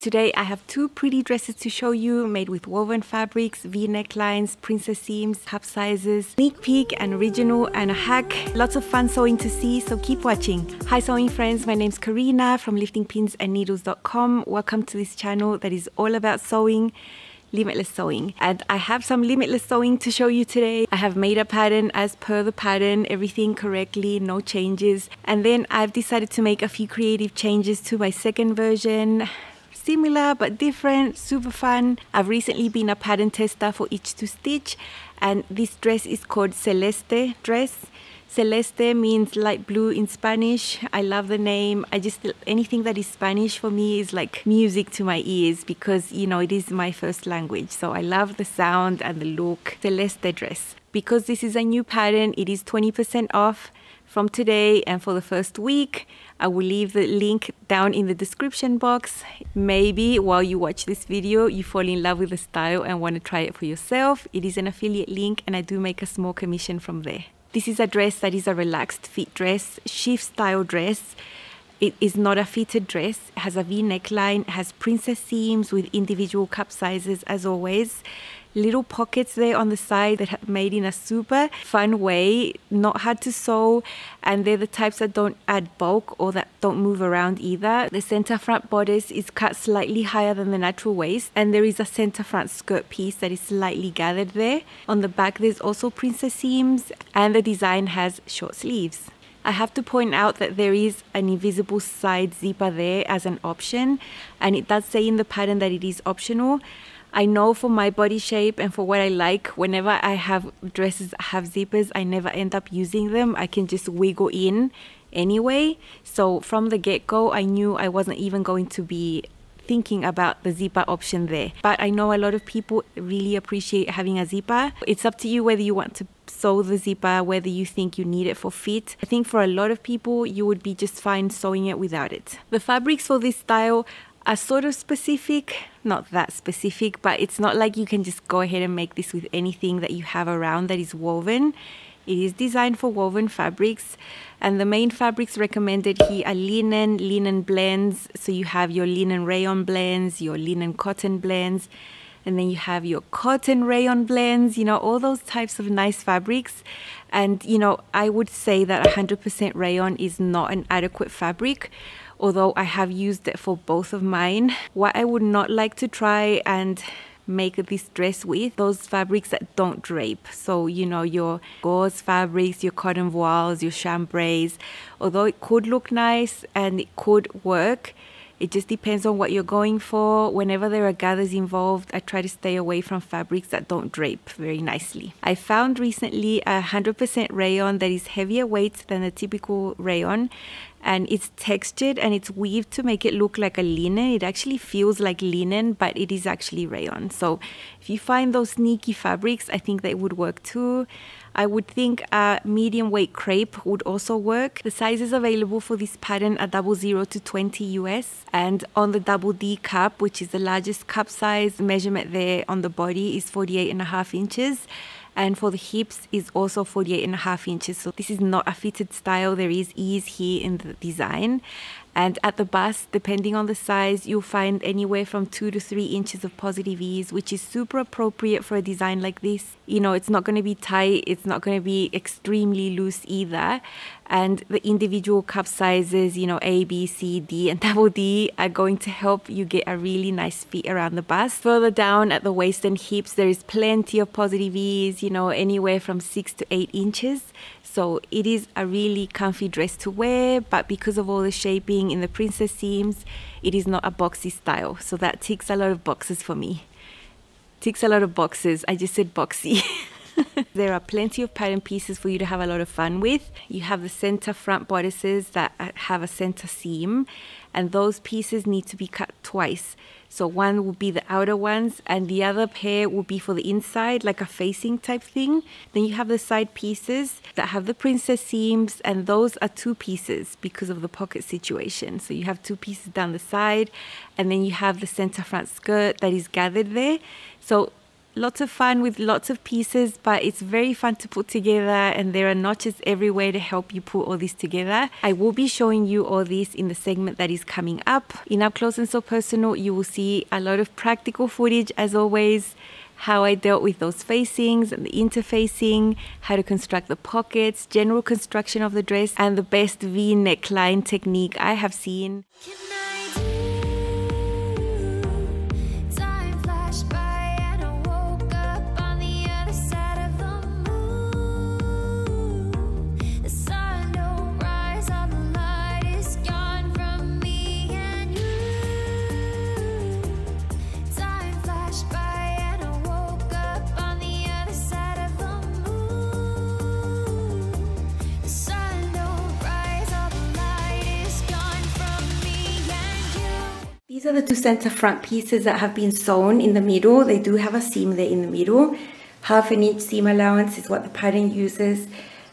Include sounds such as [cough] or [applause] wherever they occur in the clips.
Today I have two pretty dresses to show you made with woven fabrics, v-necklines, princess seams, cup sizes, sneak peek, and original and a hack. Lots of fun sewing to see, so keep watching. Hi sewing friends, my name's Karina from liftingpinsandneedles.com. Welcome to this channel that is all about sewing limitless sewing and I have some limitless sewing to show you today. I have made a pattern as per the pattern, everything correctly, no changes. And then I've decided to make a few creative changes to my second version similar but different, super fun. I've recently been a pattern tester for Itch to Stitch and this dress is called Celeste dress. Celeste means light blue in Spanish. I love the name. I just, anything that is Spanish for me is like music to my ears because, you know, it is my first language. So I love the sound and the look. Celeste dress. Because this is a new pattern, it is 20% off from today and for the first week. I will leave the link down in the description box. Maybe while you watch this video, you fall in love with the style and want to try it for yourself. It is an affiliate link and I do make a small commission from there. This is a dress that is a relaxed fit dress, shift style dress. It is not a fitted dress. It has a V neckline, has princess seams with individual cup sizes as always little pockets there on the side that have made in a super fun way, not hard to sew, and they're the types that don't add bulk or that don't move around either. The center front bodice is cut slightly higher than the natural waist, and there is a center front skirt piece that is slightly gathered there. On the back, there's also princess seams, and the design has short sleeves. I have to point out that there is an invisible side zipper there as an option and it does say in the pattern that it is optional I know for my body shape and for what I like, whenever I have dresses have zippers, I never end up using them. I can just wiggle in anyway. So from the get go, I knew I wasn't even going to be thinking about the zipper option there. But I know a lot of people really appreciate having a zipper. It's up to you whether you want to sew the zipper, whether you think you need it for fit. I think for a lot of people, you would be just fine sewing it without it. The fabrics for this style are sort of specific, not that specific, but it's not like you can just go ahead and make this with anything that you have around that is woven. It is designed for woven fabrics and the main fabrics recommended here are linen, linen blends. So you have your linen rayon blends, your linen cotton blends, and then you have your cotton rayon blends, you know, all those types of nice fabrics. And, you know, I would say that 100% rayon is not an adequate fabric although I have used it for both of mine. What I would not like to try and make this dress with those fabrics that don't drape so you know your gauze fabrics your cotton voiles your chambrays although it could look nice and it could work it just depends on what you're going for. Whenever there are gathers involved, I try to stay away from fabrics that don't drape very nicely. I found recently a 100% rayon that is heavier weight than a typical rayon and it's textured and it's weaved to make it look like a linen. It actually feels like linen, but it is actually rayon. So if you find those sneaky fabrics, I think they would work too. I would think a medium weight crepe would also work. The sizes available for this pattern are double zero to 20 US and on the double D cup, which is the largest cup size measurement there on the body is 48 and a half inches and for the hips is also 48 and a half inches. So this is not a fitted style. There is ease here in the design and at the bust, depending on the size, you'll find anywhere from two to three inches of positive ease, which is super appropriate for a design like this. You know, it's not going to be tight, it's not going to be extremely loose either. And the individual cup sizes, you know, A, B, C, D, and [laughs] double D are going to help you get a really nice fit around the bust. Further down at the waist and hips, there is plenty of positive ease, you know, anywhere from six to eight inches. So it is a really comfy dress to wear, but because of all the shaping in the princess seams, it is not a boxy style. So that ticks a lot of boxes for me. Ticks a lot of boxes. I just said boxy. [laughs] there are plenty of pattern pieces for you to have a lot of fun with. You have the center front bodices that uh, have a center seam and those pieces need to be cut twice. So one will be the outer ones and the other pair will be for the inside, like a facing type thing. Then you have the side pieces that have the princess seams and those are two pieces because of the pocket situation. So you have two pieces down the side and then you have the center front skirt that is gathered there. So lots of fun with lots of pieces, but it's very fun to put together and there are notches everywhere to help you put all this together. I will be showing you all this in the segment that is coming up. In Up Close and Sew Personal, you will see a lot of practical footage as always how I dealt with those facings and the interfacing, how to construct the pockets, general construction of the dress, and the best V neckline technique I have seen. These are the two center front pieces that have been sewn in the middle. They do have a seam there in the middle. Half an inch seam allowance is what the pattern uses.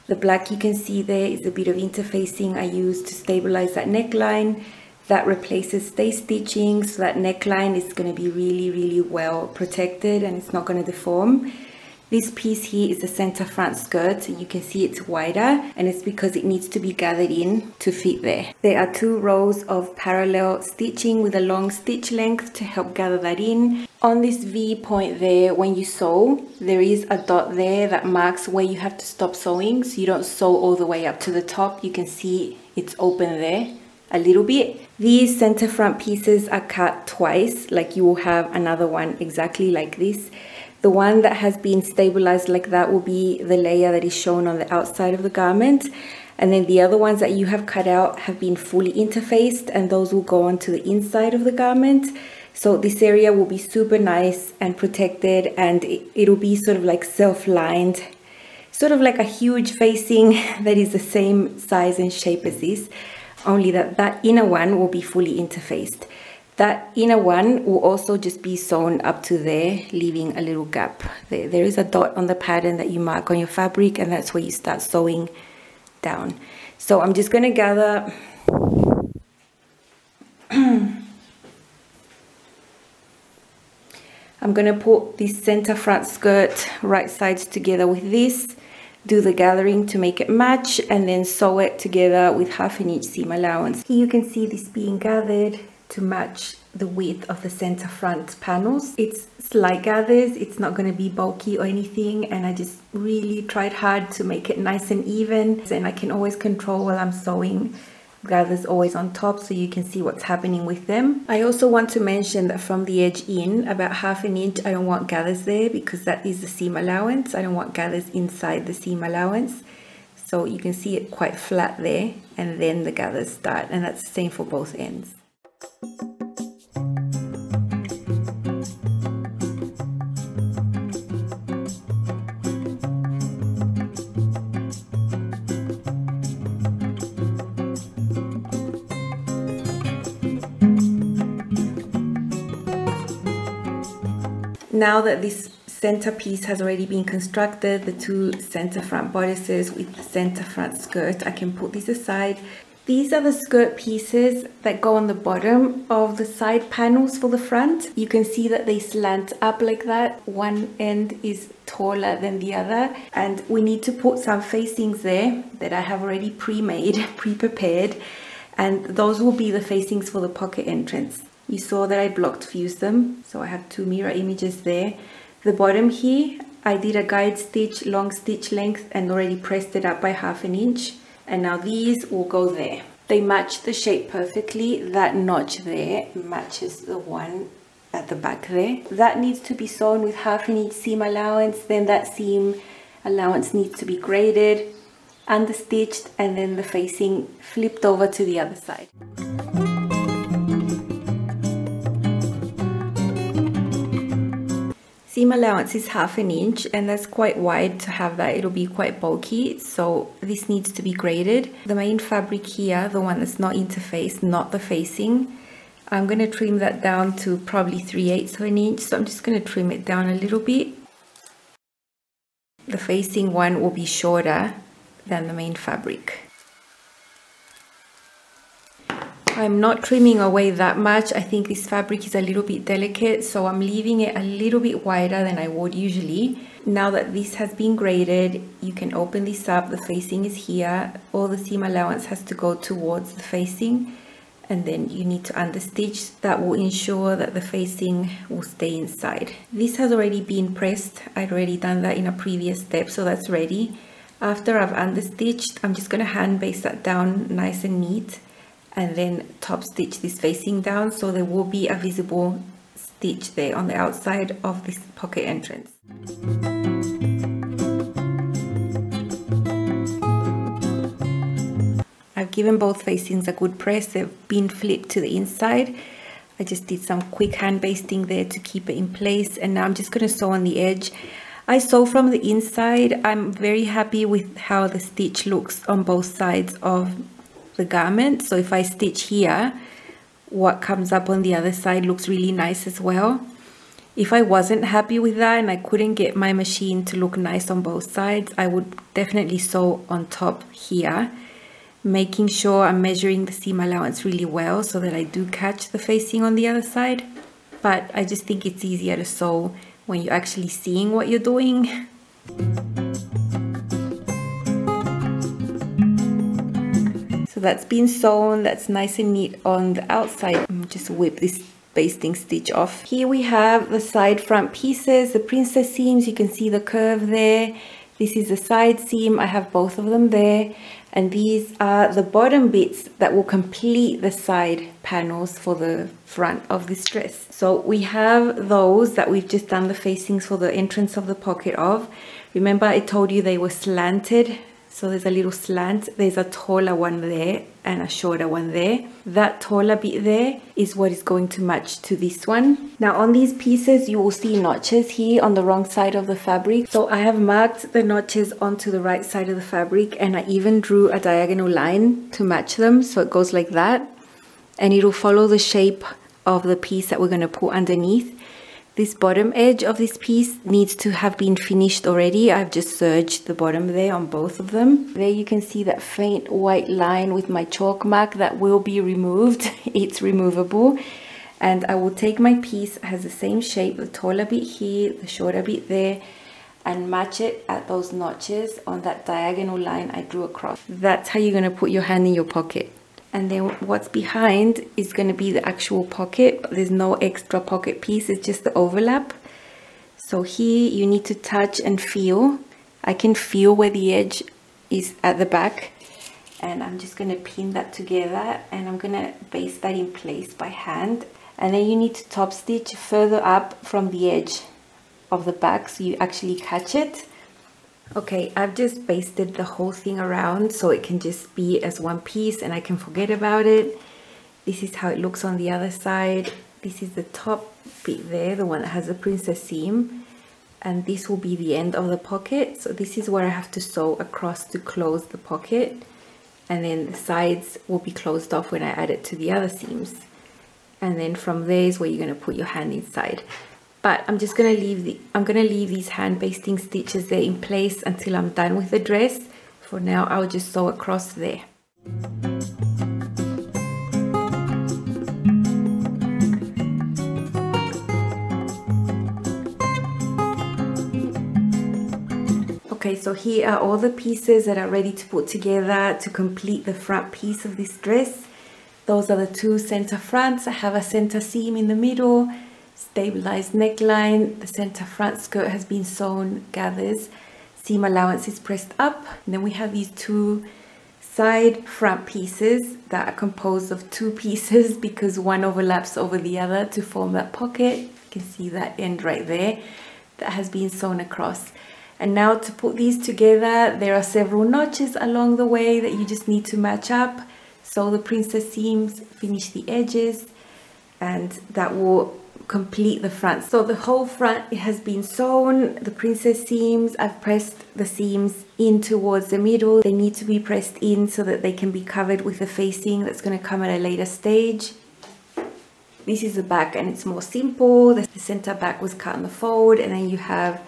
The black you can see there is a bit of interfacing I used to stabilize that neckline. That replaces stay stitching so that neckline is going to be really, really well protected and it's not going to deform. This piece here is the center front skirt you can see it's wider and it's because it needs to be gathered in to fit there. There are two rows of parallel stitching with a long stitch length to help gather that in. On this V point there, when you sew, there is a dot there that marks where you have to stop sewing so you don't sew all the way up to the top. You can see it's open there a little bit. These center front pieces are cut twice, like you will have another one exactly like this. The one that has been stabilized like that will be the layer that is shown on the outside of the garment. And then the other ones that you have cut out have been fully interfaced and those will go onto the inside of the garment. So this area will be super nice and protected and it'll be sort of like self-lined, sort of like a huge facing [laughs] that is the same size and shape as this, only that that inner one will be fully interfaced. That inner one will also just be sewn up to there, leaving a little gap. There, there is a dot on the pattern that you mark on your fabric and that's where you start sewing down. So I'm just going to gather [clears throat] I'm going to put this center front skirt right sides together with this, do the gathering to make it match and then sew it together with half an inch seam allowance. Here you can see this being gathered to match the width of the center front panels. It's slight gathers, it's not going to be bulky or anything and I just really tried hard to make it nice and even and I can always control while I'm sewing gathers always on top so you can see what's happening with them. I also want to mention that from the edge in about half an inch I don't want gathers there because that is the seam allowance. I don't want gathers inside the seam allowance. So you can see it quite flat there and then the gathers start and that's the same for both ends. Now that this center piece has already been constructed, the two center front bodices with the center front skirt, I can put these aside. These are the skirt pieces that go on the bottom of the side panels for the front. You can see that they slant up like that. One end is taller than the other and we need to put some facings there that I have already pre-made, [laughs] pre-prepared and those will be the facings for the pocket entrance. You saw that I blocked fused them, so I have two mirror images there. The bottom here, I did a guide stitch, long stitch length and already pressed it up by half an inch. And now these will go there. They match the shape perfectly. That notch there matches the one at the back there. That needs to be sewn with half an inch seam allowance. Then that seam allowance needs to be graded, understitched, and then the facing flipped over to the other side. Seam allowance is half an inch and that's quite wide to have that. It'll be quite bulky, so this needs to be graded. The main fabric here, the one that's not interfaced, not the facing, I'm going to trim that down to probably 3 eighths of an inch, so I'm just going to trim it down a little bit. The facing one will be shorter than the main fabric. I'm not trimming away that much. I think this fabric is a little bit delicate, so I'm leaving it a little bit wider than I would usually. Now that this has been graded, you can open this up. The facing is here. All the seam allowance has to go towards the facing and then you need to understitch that will ensure that the facing will stay inside. This has already been pressed. I'd already done that in a previous step, so that's ready. After I've understitched, I'm just gonna hand baste that down nice and neat and then top stitch this facing down so there will be a visible stitch there on the outside of this pocket entrance. I've given both facings a good press, they've been flipped to the inside. I just did some quick hand basting there to keep it in place and now I'm just going to sew on the edge. I sew from the inside. I'm very happy with how the stitch looks on both sides of the garment. So if I stitch here, what comes up on the other side looks really nice as well. If I wasn't happy with that and I couldn't get my machine to look nice on both sides, I would definitely sew on top here, making sure I'm measuring the seam allowance really well so that I do catch the facing on the other side. But I just think it's easier to sew when you're actually seeing what you're doing. [laughs] that's been sewn, that's nice and neat on the outside. Mm, just whip this basting stitch off. Here we have the side front pieces, the princess seams, you can see the curve there. This is the side seam, I have both of them there. And these are the bottom bits that will complete the side panels for the front of this dress. So we have those that we've just done the facings for the entrance of the pocket of. Remember I told you they were slanted so there's a little slant. There's a taller one there and a shorter one there. That taller bit there is what is going to match to this one. Now on these pieces, you will see notches here on the wrong side of the fabric. So I have marked the notches onto the right side of the fabric and I even drew a diagonal line to match them. So it goes like that and it'll follow the shape of the piece that we're going to put underneath. This bottom edge of this piece needs to have been finished already. I've just serged the bottom there on both of them. There you can see that faint white line with my chalk mark that will be removed. [laughs] it's removable. And I will take my piece, has the same shape, the taller bit here, the shorter bit there, and match it at those notches on that diagonal line I drew across. That's how you're gonna put your hand in your pocket and then what's behind is going to be the actual pocket. There's no extra pocket piece it's just the overlap. So here you need to touch and feel. I can feel where the edge is at the back and I'm just going to pin that together and I'm going to base that in place by hand. And then you need to top stitch further up from the edge of the back so you actually catch it Okay, I've just basted the whole thing around so it can just be as one piece and I can forget about it. This is how it looks on the other side. This is the top bit there, the one that has the princess seam. And this will be the end of the pocket. So this is where I have to sew across to close the pocket. And then the sides will be closed off when I add it to the other seams. And then from there is where you're going to put your hand inside but I'm just gonna leave the I'm gonna leave these hand basting stitches there in place until I'm done with the dress for now I'll just sew across there Okay, so here are all the pieces that are ready to put together to complete the front piece of this dress. Those are the two center fronts. I have a center seam in the middle stabilized neckline, the center front skirt has been sewn gathers, seam allowance is pressed up, and then we have these two side front pieces that are composed of two pieces [laughs] because one overlaps over the other to form that pocket. You can see that end right there that has been sewn across. And now to put these together, there are several notches along the way that you just need to match up. So the princess seams, finish the edges, and that will complete the front. So the whole front has been sewn, the princess seams, I've pressed the seams in towards the middle. They need to be pressed in so that they can be covered with the facing that's going to come at a later stage. This is the back and it's more simple. The center back was cut in the fold and then you have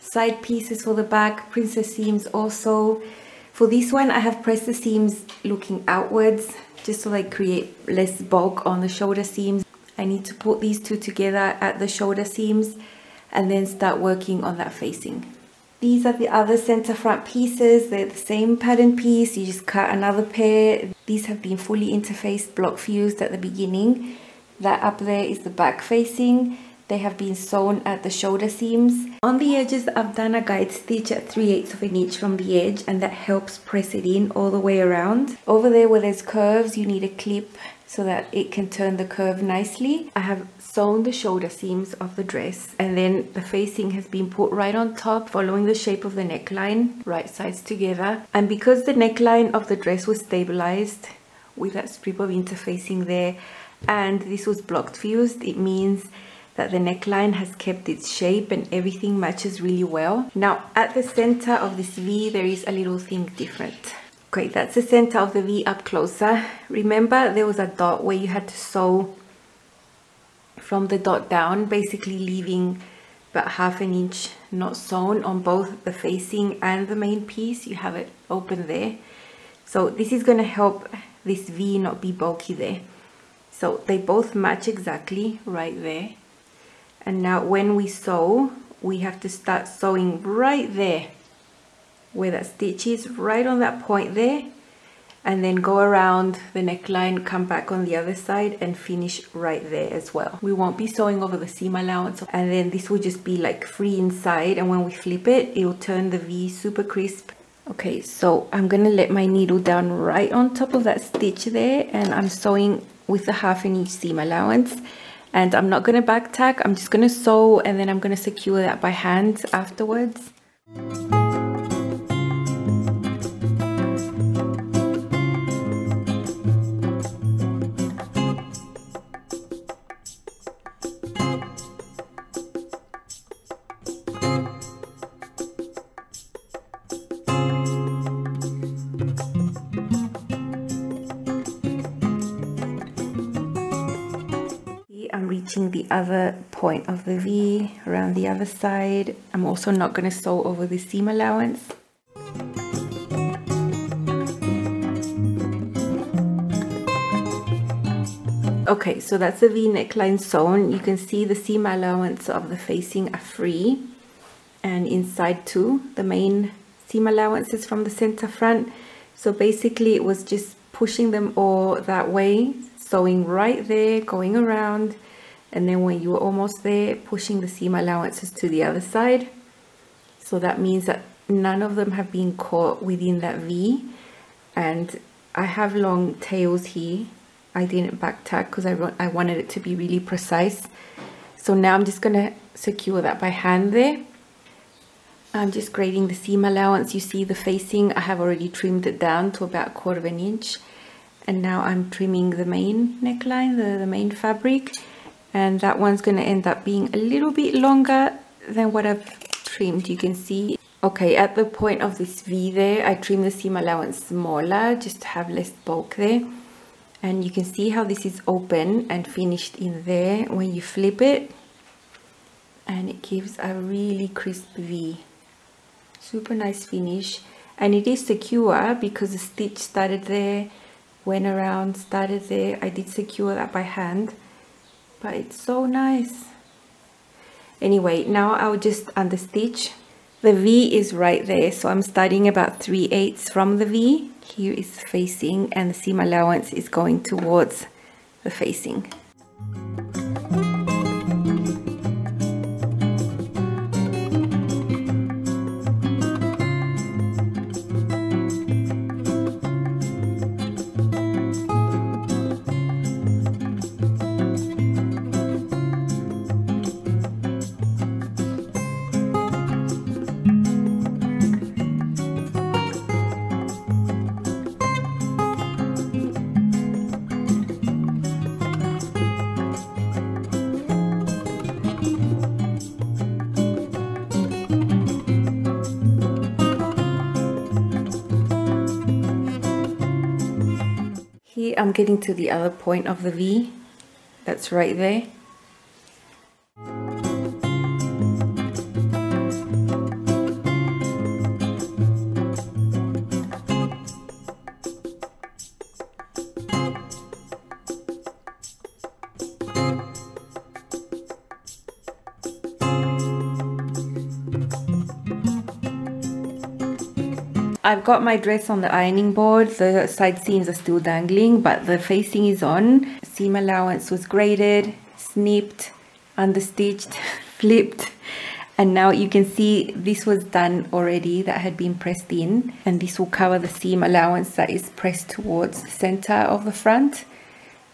side pieces for the back, princess seams also. For this one I have pressed the seams looking outwards just to like create less bulk on the shoulder seams. I need to put these two together at the shoulder seams and then start working on that facing. These are the other center front pieces. They're the same pattern piece. You just cut another pair. These have been fully interfaced block fused at the beginning. That up there is the back facing. They have been sewn at the shoulder seams. On the edges, I've done a guide stitch at 3 eighths of an inch from the edge and that helps press it in all the way around. Over there where there's curves, you need a clip so that it can turn the curve nicely. I have sewn the shoulder seams of the dress and then the facing has been put right on top following the shape of the neckline, right sides together. And because the neckline of the dress was stabilized with that strip of interfacing there and this was blocked fused, it means that the neckline has kept its shape and everything matches really well. Now at the center of this V there is a little thing different. Okay, that's the center of the V up closer. Remember there was a dot where you had to sew from the dot down, basically leaving about half an inch not sewn on both the facing and the main piece. You have it open there. So this is going to help this V not be bulky there. So they both match exactly right there and now when we sew we have to start sewing right there where that stitch is right on that point there and then go around the neckline come back on the other side and finish right there as well. We won't be sewing over the seam allowance and then this will just be like free inside and when we flip it it will turn the V super crisp. Okay so I'm gonna let my needle down right on top of that stitch there and I'm sewing with the half an inch seam allowance. And I'm not to back tack I'm just to sew and then I'm to secure that by hand afterwards reaching the other point of the V around the other side. I'm also not going to sew over the seam allowance. Okay, so that's the V neckline sewn. You can see the seam allowance of the facing are free and inside too. The main seam allowance is from the center front. So basically it was just pushing them all that way, sewing right there, going around, and then when you're almost there pushing the seam allowances to the other side. So that means that none of them have been caught within that V. And I have long tails here. I didn't back tack because I, I wanted it to be really precise. So now I'm just gonna secure that by hand there. I'm just grading the seam allowance. You see the facing I have already trimmed it down to about a quarter of an inch and now I'm trimming the main neckline the, the main fabric. And that one's going to end up being a little bit longer than what I've trimmed you can see. Okay at the point of this V there I trimmed the seam allowance smaller just to have less bulk there. And you can see how this is open and finished in there when you flip it. And it gives a really crisp V. Super nice finish. And it is secure because the stitch started there went around started there. I did secure that by hand but it's so nice. Anyway now I'll just understitch. The V is right there so I'm starting about 3 eighths from the V. Here is facing and the seam allowance is going towards the facing I'm getting to the other point of the V. That's right there I've got my dress on the ironing board. The side seams are still dangling, but the facing is on. Seam allowance was graded, snipped, understitched, [laughs] flipped. And now you can see this was done already that had been pressed in. And this will cover the seam allowance that is pressed towards the center of the front.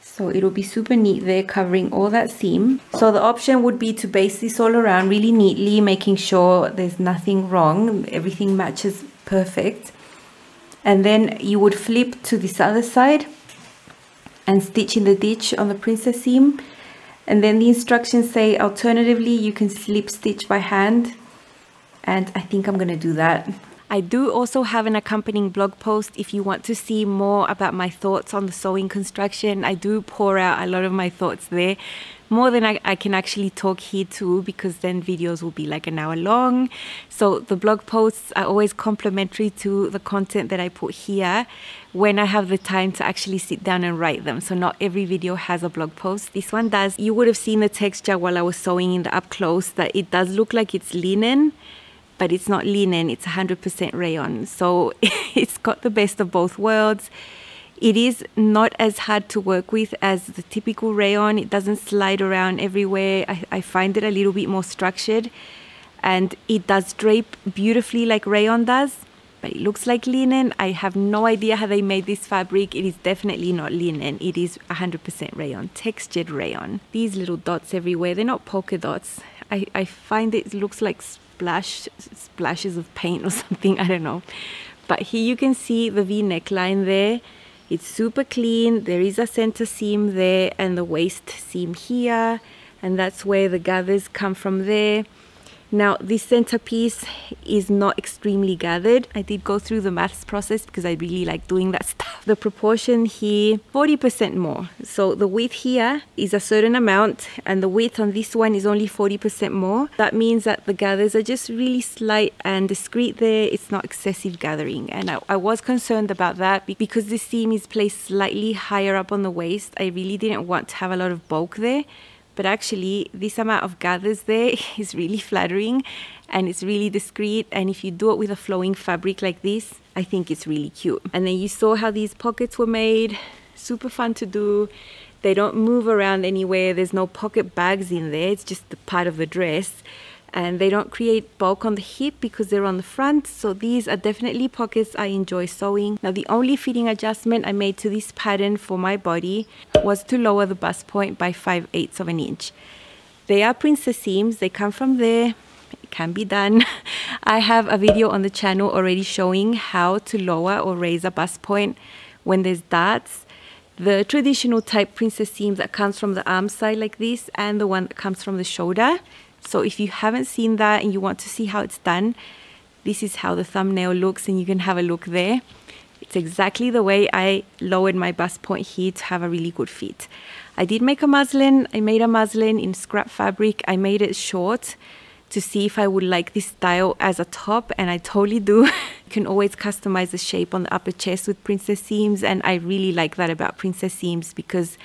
So it'll be super neat there covering all that seam. So the option would be to base this all around really neatly, making sure there's nothing wrong. Everything matches perfect. And then you would flip to this other side and stitch in the ditch on the princess seam. And then the instructions say alternatively you can slip stitch by hand. And I think I'm gonna do that. I do also have an accompanying blog post if you want to see more about my thoughts on the sewing construction. I do pour out a lot of my thoughts there, more than I, I can actually talk here too, because then videos will be like an hour long. So the blog posts are always complementary to the content that I put here when I have the time to actually sit down and write them. So not every video has a blog post. This one does. You would have seen the texture while I was sewing in the up close that it does look like it's linen but it's not linen, it's 100% rayon. So [laughs] it's got the best of both worlds. It is not as hard to work with as the typical rayon. It doesn't slide around everywhere. I, I find it a little bit more structured and it does drape beautifully like rayon does but it looks like linen. I have no idea how they made this fabric. It is definitely not linen. It is 100% rayon, textured rayon. These little dots everywhere, they're not polka dots. I, I find it looks like splash splashes of paint or [laughs] something I don't know but here you can see the v neckline there it's super clean. There is a center seam there and the waist seam here and that's where the gathers come from there now this centerpiece is not extremely gathered. I did go through the maths process because I really like doing that [laughs] stuff. The proportion here, 40% more. So the width here is a certain amount and the width on this one is only 40% more. That means that the gathers are just really slight and discreet there. It's not excessive gathering. And I, I was concerned about that because this seam is placed slightly higher up on the waist. I really didn't want to have a lot of bulk there but actually this amount of gathers there [laughs] is really flattering and it's really discreet. And if you do it with a flowing fabric like this I think it's really cute. And then you saw how these pockets were made. Super fun to do. They don't move around anywhere. There's no pocket bags in there. It's just the part of the dress and they don't create bulk on the hip because they're on the front. So these are definitely pockets I enjoy sewing. Now the only fitting adjustment I made to this pattern for my body was to lower the bust point by 5 eighths of an inch. They are princess seams they come from there. It can be done. [laughs] I have a video on the channel already showing how to lower or raise a bust point when there's darts. The traditional type princess seam that comes from the arm side like this and the one that comes from the shoulder so if you haven't seen that and you want to see how it's done, this is how the thumbnail looks and you can have a look there. It's exactly the way I lowered my bust point here to have a really good fit. I did make a muslin. I made a muslin in scrap fabric. I made it short to see if I would like this style as a top and I totally do. [laughs] you can always customize the shape on the upper chest with princess seams and I really like that about princess seams because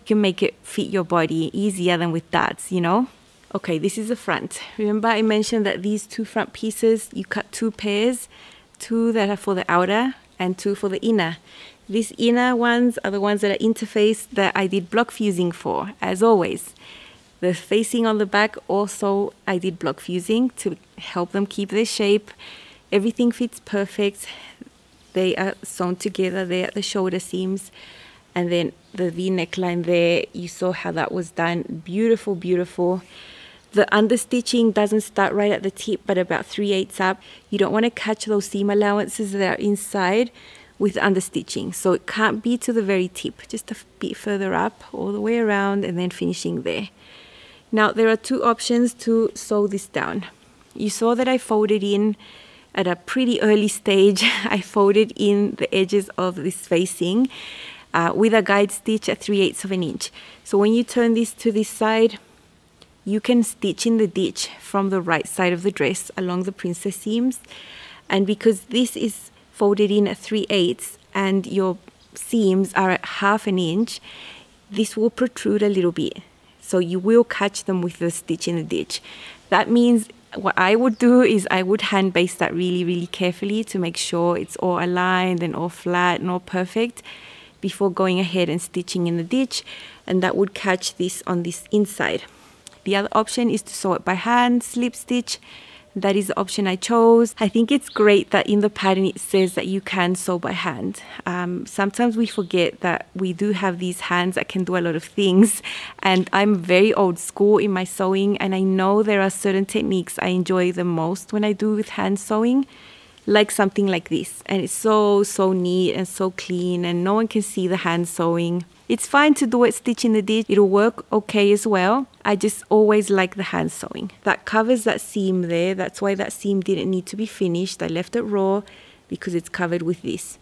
you can make it fit your body easier than with darts, you know? Okay, this is the front. Remember I mentioned that these two front pieces, you cut two pairs, two that are for the outer and two for the inner. These inner ones are the ones that are interfaced that I did block fusing for, as always. The facing on the back also I did block fusing to help them keep their shape. Everything fits perfect. They are sewn together there at the shoulder seams. And then the V neckline there, you saw how that was done. Beautiful, beautiful. The understitching doesn't start right at the tip, but about 3 eighths up. You don't want to catch those seam allowances that are inside with understitching. So it can't be to the very tip, just a bit further up, all the way around, and then finishing there. Now, there are two options to sew this down. You saw that I folded in at a pretty early stage. [laughs] I folded in the edges of this facing uh, with a guide stitch at 3 eighths of an inch. So when you turn this to this side, you can stitch in the ditch from the right side of the dress along the princess seams. And because this is folded in at 3 eighths and your seams are at half an inch this will protrude a little bit. So you will catch them with the stitch in the ditch. That means what I would do is I would hand baste that really, really carefully to make sure it's all aligned and all flat and all perfect before going ahead and stitching in the ditch. And that would catch this on this inside. The other option is to sew it by hand, slip stitch. That is the option I chose. I think it's great that in the pattern it says that you can sew by hand. Um, sometimes we forget that we do have these hands that can do a lot of things and I'm very old school in my sewing and I know there are certain techniques I enjoy the most when I do with hand sewing like something like this and it's so so neat and so clean and no one can see the hand sewing it's fine to do it stitch in the ditch it'll work okay as well i just always like the hand sewing. That covers that seam there. That's why that seam didn't need to be finished. I left it raw because it's covered with this.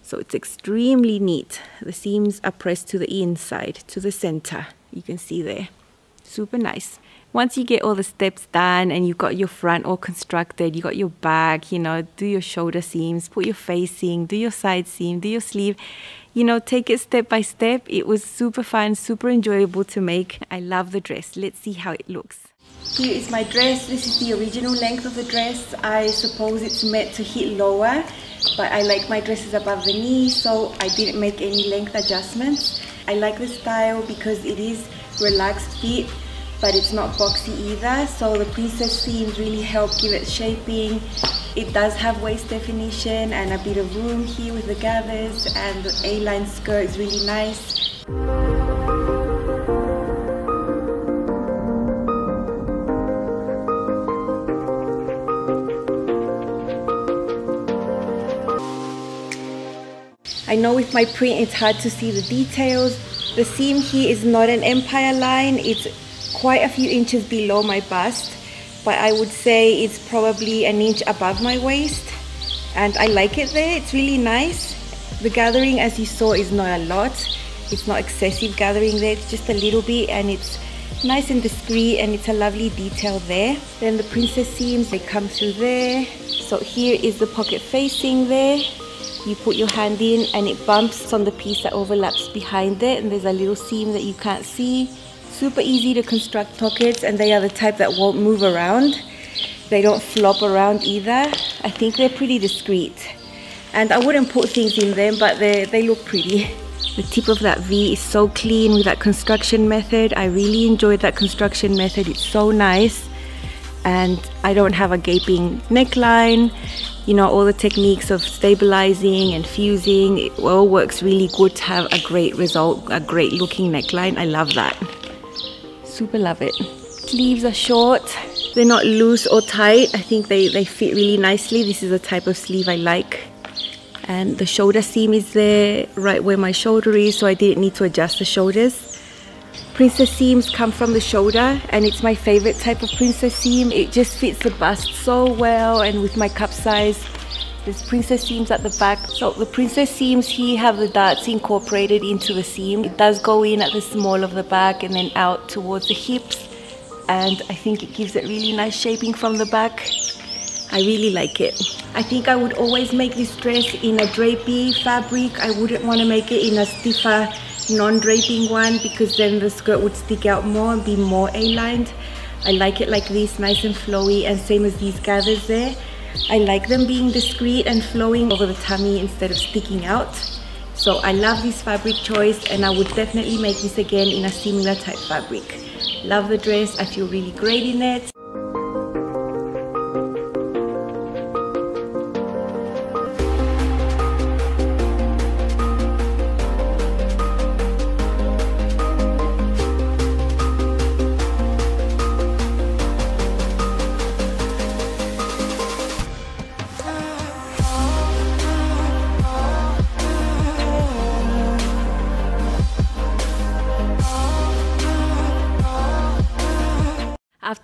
So it's extremely neat. The seams are pressed to the inside to the center. You can see there. Super nice. Once you get all the steps done and you've got your front all constructed, you got your back, you know, do your shoulder seams, put your facing, do your side seam, do your sleeve, you know, take it step by step. It was super fun, super enjoyable to make. I love the dress. Let's see how it looks. Here is my dress. This is the original length of the dress. I suppose it's meant to hit lower, but I like my dresses above the knee, so I didn't make any length adjustments. I like the style because it is relaxed fit but it's not boxy either so the princess seams really help give it shaping it does have waist definition and a bit of room here with the gathers and the A-line skirt is really nice. I know with my print it's hard to see the details. The seam here is not an empire line. It's quite a few inches below my bust but I would say it's probably an inch above my waist and I like it there. It's really nice. The gathering as you saw is not a lot. It's not excessive gathering there. It's just a little bit and it's nice and discreet and it's a lovely detail there. Then the princess seams they come through there. So here is the pocket facing there. You put your hand in and it bumps on the piece that overlaps behind it and there's a little seam that you can't see Super easy to construct pockets and they are the type that won't move around. They don't flop around either. I think they're pretty discreet. And I wouldn't put things in them, but they, they look pretty. The tip of that V is so clean with that construction method. I really enjoyed that construction method. It's so nice. And I don't have a gaping neckline. You know, all the techniques of stabilizing and fusing, it all works really good to have a great result, a great looking neckline. I love that super love it. Sleeves are short, they're not loose or tight. I think they, they fit really nicely. This is the type of sleeve I like. And the shoulder seam is there right where my shoulder is, so I didn't need to adjust the shoulders. Princess seams come from the shoulder and it's my favorite type of princess seam. It just fits the bust so well and with my cup size there's princess seams at the back. So the princess seams here have the darts incorporated into the seam. It does go in at the small of the back and then out towards the hips. And I think it gives it really nice shaping from the back. I really like it. I think I would always make this dress in a drapey fabric. I wouldn't want to make it in a stiffer non-draping one because then the skirt would stick out more and be more A-lined. I like it like this, nice and flowy and same as these gathers there. I like them being discreet and flowing over the tummy instead of sticking out. So I love this fabric choice and I would definitely make this again in a similar type fabric. Love the dress, I feel really great in it.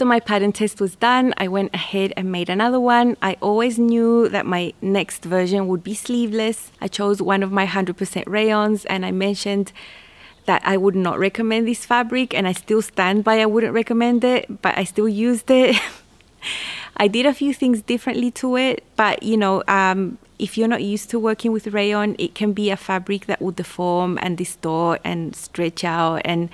After my pattern test was done, I went ahead and made another one. I always knew that my next version would be sleeveless. I chose one of my 100% rayons and I mentioned that I would not recommend this fabric and I still stand by I wouldn't recommend it, but I still used it. [laughs] I did a few things differently to it, but you know, um, if you're not used to working with rayon, it can be a fabric that will deform and distort and stretch out and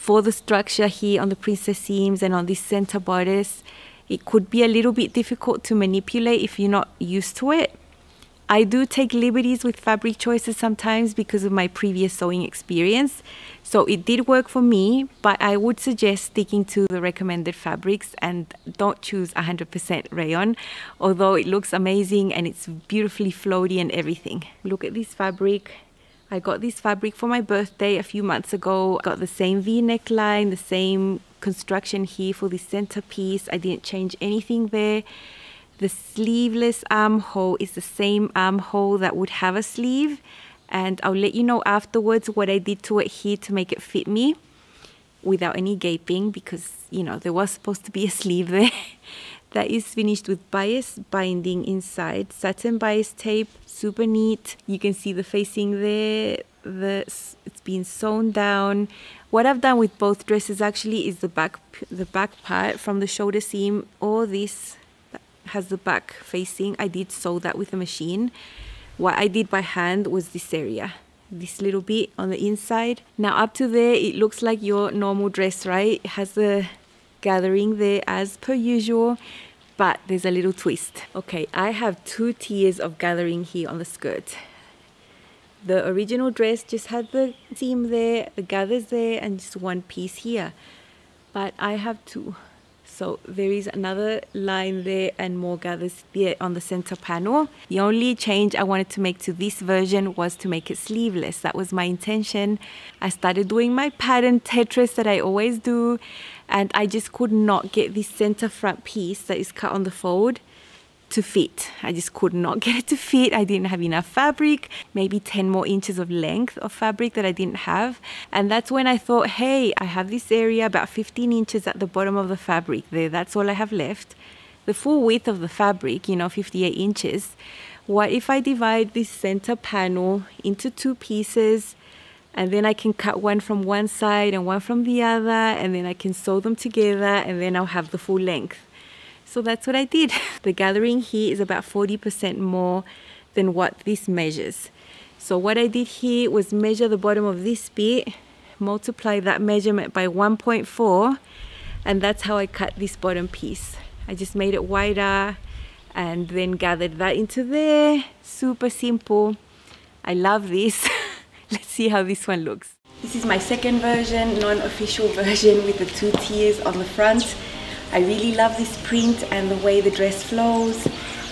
for the structure here on the princess seams and on this center bodice, It could be a little bit difficult to manipulate if you're not used to it. I do take liberties with fabric choices sometimes because of my previous sewing experience. So it did work for me, but I would suggest sticking to the recommended fabrics and don't choose 100% rayon, although it looks amazing and it's beautifully floaty and everything. Look at this fabric. I got this fabric for my birthday a few months ago. Got the same V neckline, the same construction here for the centerpiece. I didn't change anything there. The sleeveless armhole is the same armhole that would have a sleeve and I'll let you know afterwards what I did to it here to make it fit me without any gaping because you know there was supposed to be a [laughs] sleeve there that is finished with bias binding inside. Satin bias tape super neat. You can see the facing there. The it's been sewn down. What I've done with both dresses actually is the back the back part from the shoulder seam all this has the back facing. I did sew that with a machine. What I did by hand was this area this little bit on the inside. Now up to there it looks like your normal dress right? It has the gathering there as per usual but there's a little twist. Okay I have two tiers of gathering here on the skirt. The original dress just had the seam there the gathers there and just one piece here. But I have two so there is another line there and more gathers there on the center panel. The only change I wanted to make to this version was to make it sleeveless. That was my intention. I started doing my pattern Tetris that I always do and I just could not get this center front piece that is cut on the fold to fit. I just could not get it to fit. I didn't have enough fabric, maybe 10 more inches of length of fabric that I didn't have. And that's when I thought, hey, I have this area about 15 inches at the bottom of the fabric there. That's all I have left. The full width of the fabric, you know, 58 inches. What if I divide this center panel into two pieces and then I can cut one from one side and one from the other and then I can sew them together and then I'll have the full length. So that's what I did. [laughs] The gathering here is about 40% more than what this measures. So what I did here was measure the bottom of this bit, multiply that measurement by 1.4, and that's how I cut this bottom piece. I just made it wider and then gathered that into there. Super simple. I love this. [laughs] Let's see how this one looks. This is my second version, non-official [laughs] version with the two tiers on the front. I really love this print and the way the dress flows.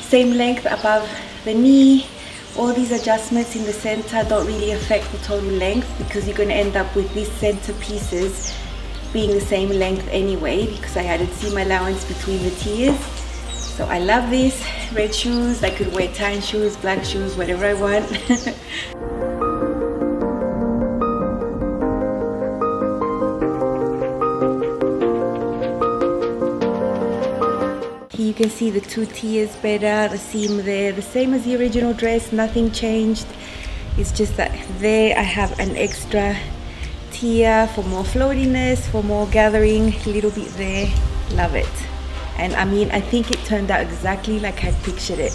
Same length above the knee. All these adjustments in the center don't really affect the total length because you're going to end up with these center pieces being the same length anyway because I added seam allowance between the tiers. So I love this. Red shoes, I could wear tan shoes, black shoes, whatever I want. [laughs] can see the two tiers better, the seam there, the same as the original dress, nothing changed. It's just that there I have an extra tier for more floatiness, for more gathering, a little bit there, love it. And I mean, I think it turned out exactly like I pictured it.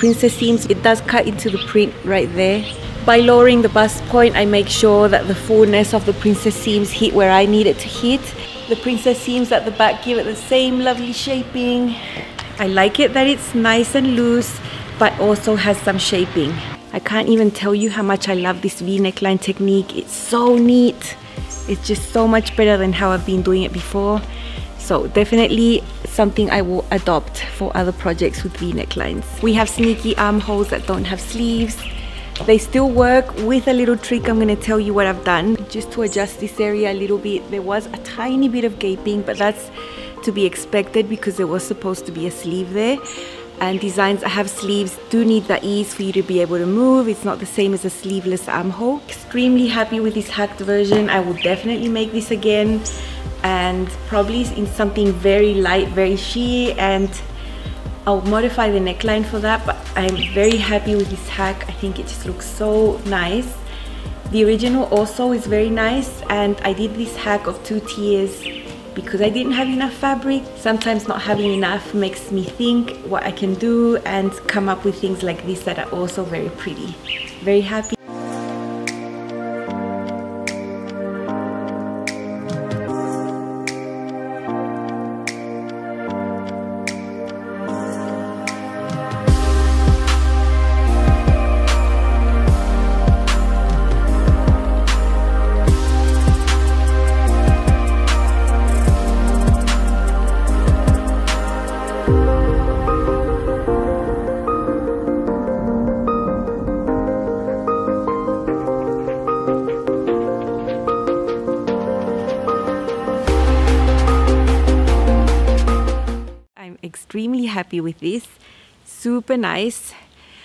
Princess seams, it does cut into the print right there. By lowering the bust point, I make sure that the fullness of the princess seams hit where I need it to hit. The princess seams at the back give it the same lovely shaping. I like it that it's nice and loose, but also has some shaping. I can't even tell you how much I love this V neckline technique. It's so neat. It's just so much better than how I've been doing it before. So definitely something I will adopt for other projects with V necklines. We have sneaky armholes that don't have sleeves. They still work with a little trick I'm going to tell you what I've done just to adjust this area a little bit. There was a tiny bit of gaping but that's to be expected because there was supposed to be a sleeve there and designs that have sleeves do need that ease for you to be able to move. It's not the same as a sleeveless armhole. Extremely happy with this hacked version. I will definitely make this again and probably in something very light, very sheer and I'll modify the neckline for that but I'm very happy with this hack. I think it just looks so nice. The original also is very nice and I did this hack of two tiers because I didn't have enough fabric. Sometimes not having enough makes me think what I can do and come up with things like this that are also very pretty. Very happy. With this. Super nice.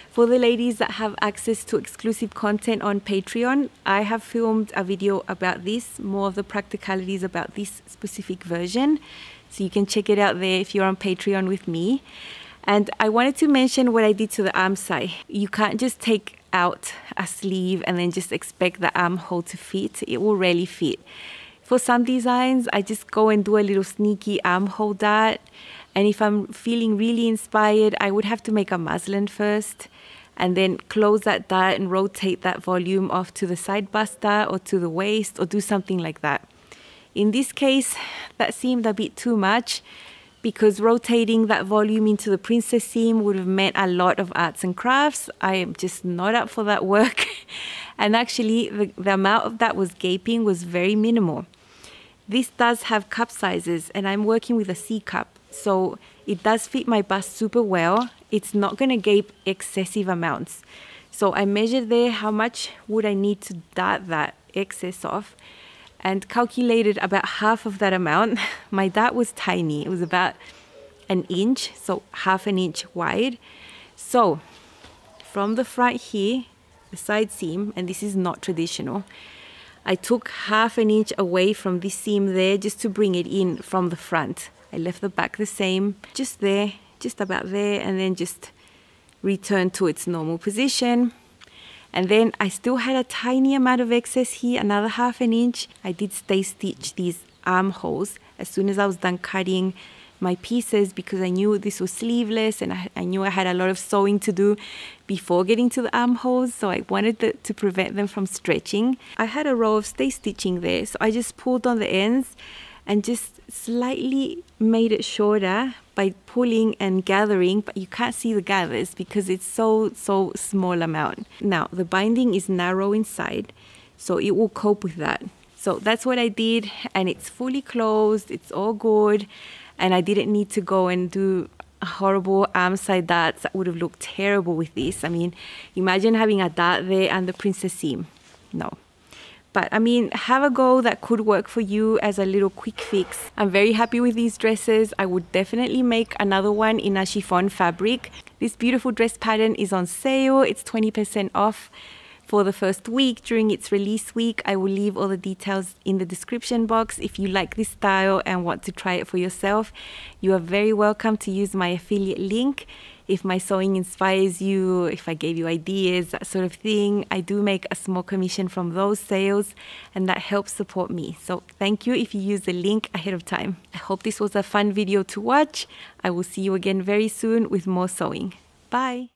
For the ladies that have access to exclusive content on Patreon, I have filmed a video about this, more of the practicalities about this specific version. So you can check it out there if you're on Patreon with me. And I wanted to mention what I did to the arm side. You can't just take out a sleeve and then just expect the armhole to fit. It will rarely fit. For some designs, I just go and do a little sneaky armhole dart and if I'm feeling really inspired, I would have to make a muslin first and then close that dart and rotate that volume off to the side bust dart or to the waist or do something like that. In this case, that seemed a bit too much because rotating that volume into the princess seam would have meant a lot of arts and crafts. I am just not up for that work. [laughs] and actually, the, the amount of that was gaping was very minimal. This does have cup sizes and I'm working with a C cup. So it does fit my bust super well. It's not gonna gape excessive amounts. So I measured there how much would I need to dart that excess off and calculated about half of that amount. [laughs] My dart was tiny. It was about an inch, so half an inch wide. So from the front here, the side seam, and this is not traditional, I took half an inch away from this seam there just to bring it in from the front. I left the back the same, just there, just about there, and then just returned to its normal position. And then I still had a tiny amount of excess here, another half an inch. I did stay stitch these armholes as soon as I was done cutting my pieces because I knew this was sleeveless and I, I, knew I had a lot of sewing to do before getting to the armholes so I wanted the, to prevent them from stretching. I had a row of stay stitching there so I just pulled on the ends and just slightly made it shorter by pulling and gathering but you can't see the gathers because it's so so small amount. Now the binding is narrow inside so it will cope with that. So that's what I did and it's fully closed it's all good and I didn't need to go and do horrible arm side darts that would have looked terrible with this. I mean imagine having a dart there and the princess seam. No but I mean, have a go that could work for you as a little quick fix. I'm very happy with these dresses. I would definitely make another one in a chiffon fabric. This beautiful dress pattern is on sale. It's 20% off for the first week during its release week. I will leave all the details in the description box. If you like this style and want to try it for yourself, you are very welcome to use my affiliate link if my sewing inspires you, if I gave you ideas, that sort of thing. I do make a small commission from those sales and that helps support me. So thank you if you use the link ahead of time. I hope this was a fun video to watch. I will see you again very soon with more sewing. Bye.